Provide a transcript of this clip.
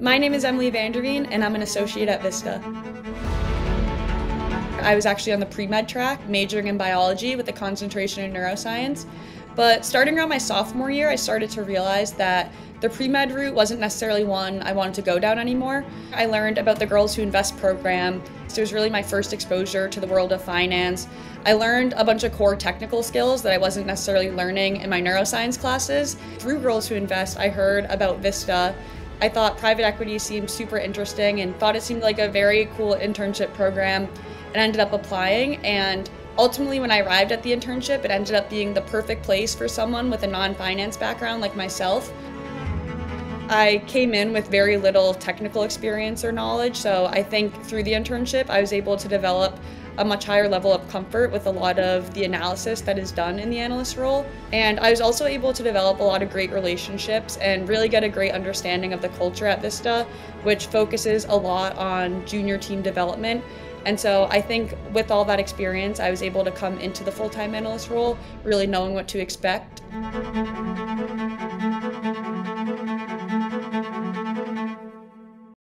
My name is Emily van der Veen, and I'm an associate at Vista. I was actually on the pre med track, majoring in biology with a concentration in neuroscience. But starting around my sophomore year, I started to realize that the pre med route wasn't necessarily one I wanted to go down anymore. I learned about the Girls Who Invest program. So it was really my first exposure to the world of finance. I learned a bunch of core technical skills that I wasn't necessarily learning in my neuroscience classes. Through Girls Who Invest, I heard about Vista. I thought private equity seemed super interesting and thought it seemed like a very cool internship program and ended up applying. And ultimately, when I arrived at the internship, it ended up being the perfect place for someone with a non finance background like myself. I came in with very little technical experience or knowledge, so I think through the internship I was able to develop a much higher level of comfort with a lot of the analysis that is done in the analyst role. And I was also able to develop a lot of great relationships and really get a great understanding of the culture at Vista, which focuses a lot on junior team development. And so I think with all that experience, I was able to come into the full time analyst role really knowing what to expect.